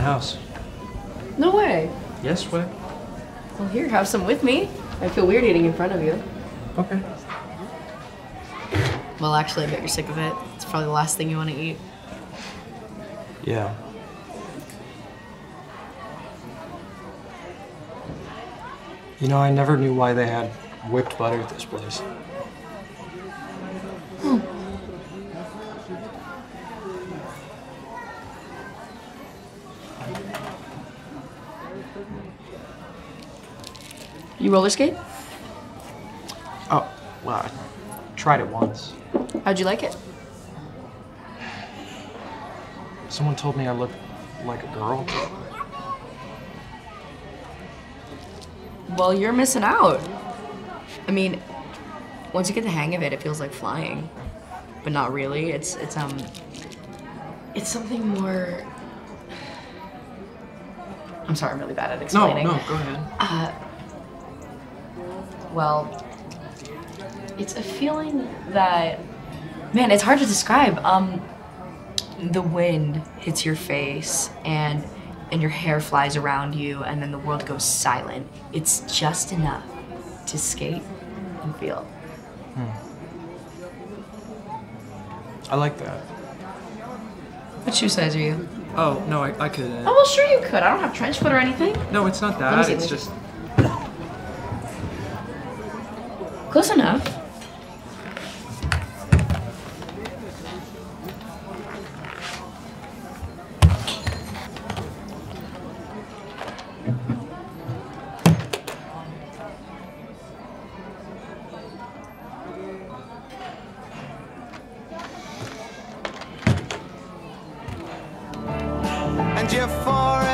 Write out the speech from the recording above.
house. No way. Yes, way. Well, here, have some with me. I feel weird eating in front of you. Okay. Well, actually, I bet you're sick of it. It's probably the last thing you want to eat. Yeah. You know, I never knew why they had whipped butter at this place. You roller skate? Oh, well, I tried it once. How'd you like it? Someone told me I looked like a girl. Well, you're missing out. I mean, once you get the hang of it, it feels like flying, but not really. It's it's um, it's something more. I'm sorry, I'm really bad at No, explaining. no, go ahead. Well, it's a feeling that, man, it's hard to describe. Um, the wind hits your face and and your hair flies around you, and then the world goes silent. It's just enough to skate and feel. I like that. What shoe size are you? Oh, no, I, I couldn't. Uh, oh, well, sure you could. I don't have trench foot or anything. No, it's not that. see, It's just. Close enough. You're forever